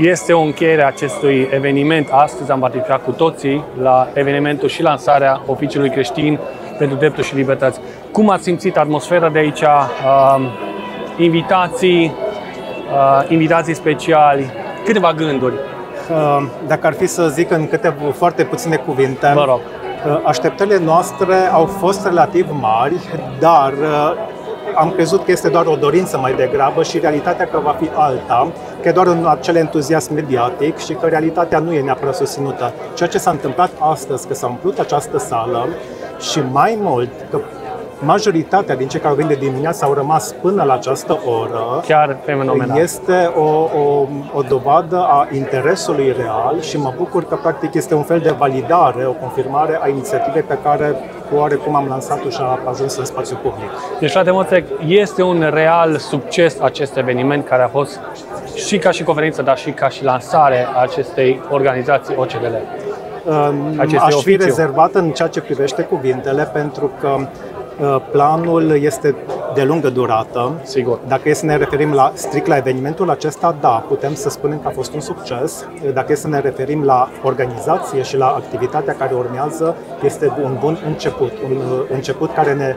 este o încheiere a acestui eveniment. Astăzi am participat cu toții la evenimentul și lansarea Oficiului Creștin pentru Drepturi și Libertăți. Cum ați simțit atmosfera de aici? Uh, invitații, uh, invitații speciali, câteva gânduri. Uh, dacă ar fi să zic în câteva foarte puține cuvinte, Vă rog. uh, așteptările noastre au fost relativ mari, dar uh, am crezut că este doar o dorință mai degrabă și realitatea că va fi alta, că e doar un acel entuziasm mediatic și că realitatea nu e neapărat susținută. Ceea ce s-a întâmplat astăzi, că s-a umplut această sală și mai mult că majoritatea din cei care au venit de dimineață au rămas până la această oră, Chiar fenomenal. este o, o, o dovadă a interesului real și mă bucur că practic este un fel de validare, o confirmare a inițiativei pe care oarecum am lansat-o și a ajuns în spațiu public. Deci, frate Moțec, este un real succes acest eveniment care a fost și ca și conferință, dar și ca și lansare a acestei organizații OCDL. Acestui Aș fi oficiu. rezervat în ceea ce privește cuvintele pentru că uh, planul este de lungă durată. Sigur. Dacă e să ne referim la, strict la evenimentul acesta, da, putem să spunem că a fost un succes. Dacă e să ne referim la organizație și la activitatea care urmează, este un bun început. Un uh, început care ne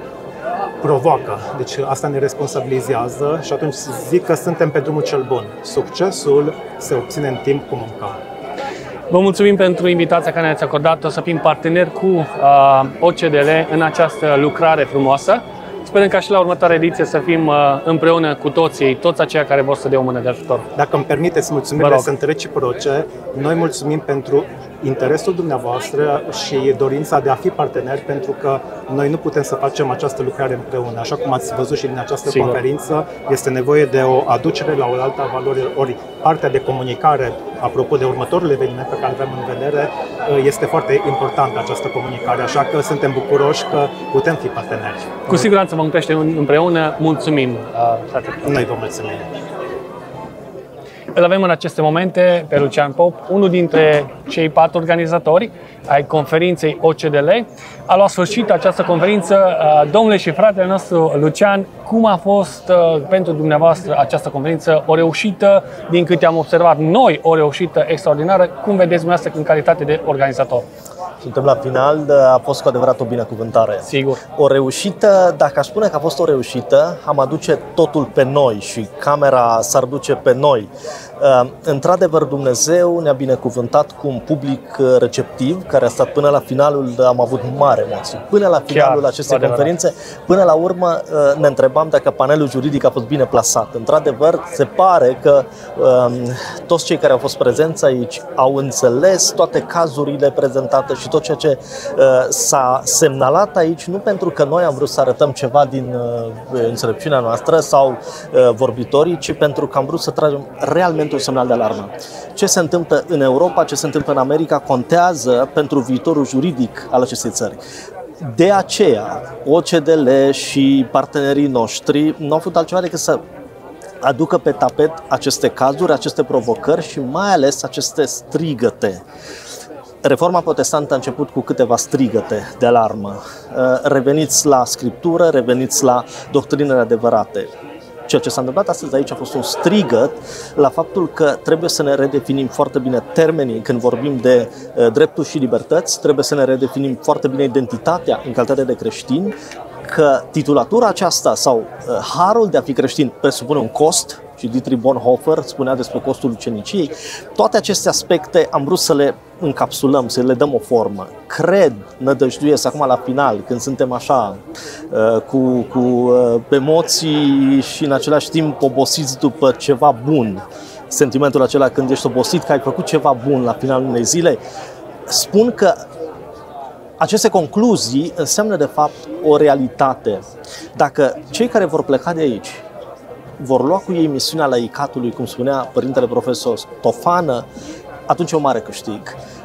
provoacă. Deci asta ne responsabilizează și atunci zic că suntem pe drumul cel bun. Succesul se obține în timp cu muncă. Vă mulțumim pentru invitația care ne-ați acordat-o să fim parteneri cu uh, OCDL în această lucrare frumoasă. Sperăm ca și la următoarea ediție să fim uh, împreună cu toții, toți aceia care vor să dea o mână de ajutor. Dacă îmi permiteți, Vă mulțumirile rog. sunt reciproce. Noi mulțumim pentru interesul dumneavoastră și dorința de a fi parteneri, pentru că noi nu putem să facem această lucrare împreună. Așa cum ați văzut și din această Sigur. conferință, este nevoie de o aducere la o altă valoare, ori partea de comunicare, apropo de următorul eveniment pe care îl avem în vedere, este foarte importantă această comunicare, așa că suntem bucuroși că putem fi parteneri. Cu siguranță vom crește împreună. Mulțumim, uh, frate. Noi vă mulțumim. Îl avem în aceste momente pe Lucian Pop, unul dintre cei patru organizatori ai conferinței OCDL. A luat sfârșit această conferință. Uh, Domnule și fratele nostru Lucian, cum a fost uh, pentru dumneavoastră această conferință? O reușită, din câte am observat noi, o reușită extraordinară. Cum vedeți dumneavoastră în calitate de organizator? Suntem la final, a fost cu adevărat o binecuvântare. Sigur. O reușită, dacă aș spune că a fost o reușită, am aduce totul pe noi și camera s-ar duce pe noi. Uh, Într-adevăr, Dumnezeu ne-a binecuvântat cu un public uh, receptiv, care a stat până la finalul, am avut mare emoții. Până la finalul Chiar, acestei cu adevărat. conferințe, până la urmă uh, ne întrebam dacă panelul juridic a fost bine plasat. Într-adevăr, se pare că um, toți cei care au fost prezenți aici au înțeles toate cazurile prezentate și tot ceea ce uh, s-a semnalat aici, nu pentru că noi am vrut să arătăm ceva din uh, înțelepciunea noastră sau uh, vorbitorii, ci pentru că am vrut să tragem realmente un semnal de alarmă. Ce se întâmplă în Europa, ce se întâmplă în America, contează pentru viitorul juridic al acestei țări. De aceea, OCDL și partenerii noștri nu au făcut altceva decât să aducă pe tapet aceste cazuri, aceste provocări și mai ales aceste strigăte. Reforma protestantă a început cu câteva strigăte de alarmă. Uh, Reveniți la scriptură, reveniți la doctrinele adevărate. Ceea ce s-a întâmplat astăzi aici a fost un strigăt la faptul că trebuie să ne redefinim foarte bine termenii când vorbim de uh, drepturi și libertăți, trebuie să ne redefinim foarte bine identitatea în calitate de creștini, că titulatura aceasta sau uh, harul de a fi creștin presupune un cost, și Dietrich Bonhoeffer spunea despre costul uceniciei, toate aceste aspecte am vrut să le încapsulăm, să le dăm o formă. Cred, nădăjduiesc acum la final, când suntem așa, uh, cu, cu uh, emoții și în același timp obosiți după ceva bun, sentimentul acela când ești obosit că ai făcut ceva bun la finalul unei zile, spun că aceste concluzii înseamnă de fapt o realitate. Dacă cei care vor pleca de aici vor lua cu ei misiunea laicatului, cum spunea părintele profesor Tofană, atunci e o mare câștig.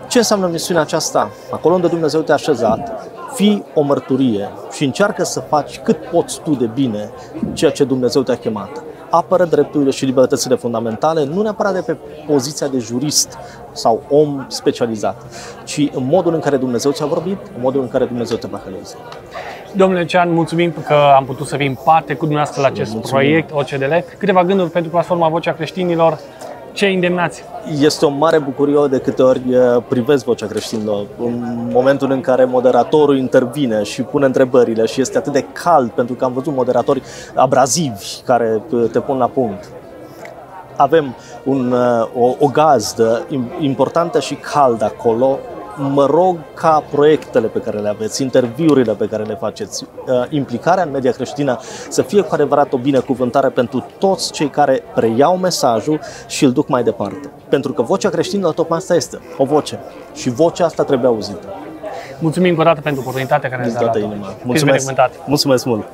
Ce înseamnă misiunea aceasta? Acolo unde Dumnezeu te-a așezat, fii o mărturie și încearcă să faci cât poți tu de bine ceea ce Dumnezeu te-a chemat. Apără drepturile și libertățile fundamentale, nu neapărat de pe poziția de jurist sau om specializat, ci în modul în care Dumnezeu ți-a vorbit, în modul în care Dumnezeu te va călăuzi. Domnule Cean, mulțumim că am putut să fim parte cu dumneavoastră la acest Mulțumim. proiect OCDL. Câteva gânduri pentru platforma Vocea Creștinilor. Ce îndemnați? Este o mare bucurie de câte ori uh, privesc vocea creștină. În momentul în care moderatorul intervine și pune întrebările și este atât de cald, pentru că am văzut moderatori abrazivi care uh, te pun la punct. Avem un, uh, o, o gazdă importantă și caldă acolo, mă rog ca proiectele pe care le aveți, interviurile pe care le faceți, uh, implicarea în media creștină să fie cu adevărat o binecuvântare pentru toți cei care preiau mesajul și îl duc mai departe. Pentru că vocea creștină tocmai asta este, o voce. Și vocea asta trebuie auzită. Mulțumim încă o dată pentru oportunitatea care ne-ați dat. Mulțumesc. Mulțumesc mult!